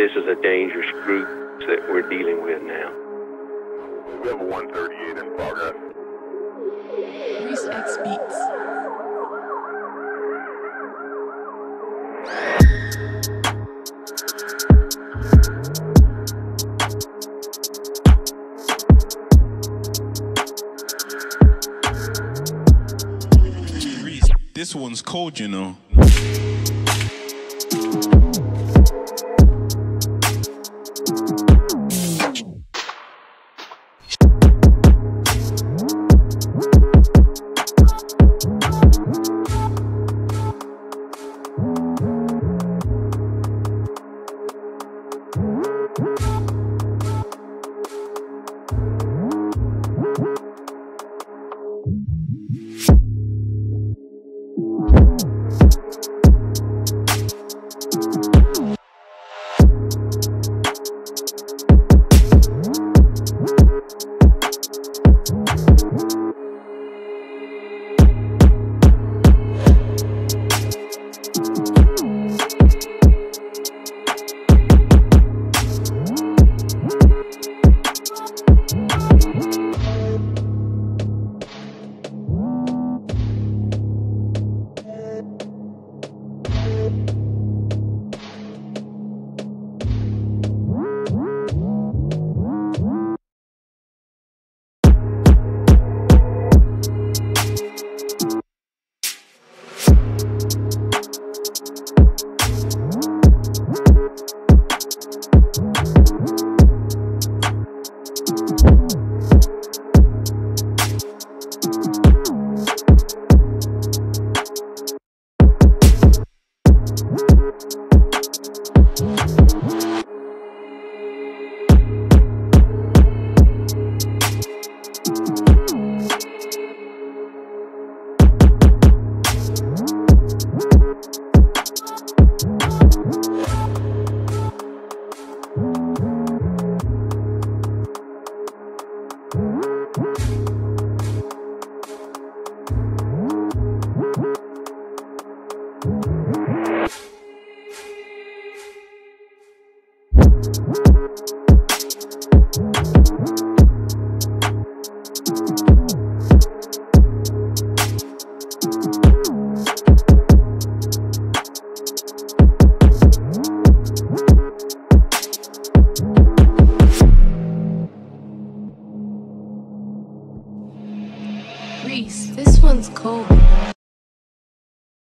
this is a dangerous group that we're dealing with now. We have a 138 in progress. Reece X Beats. This one's cold, you know. Reece, this one's cold.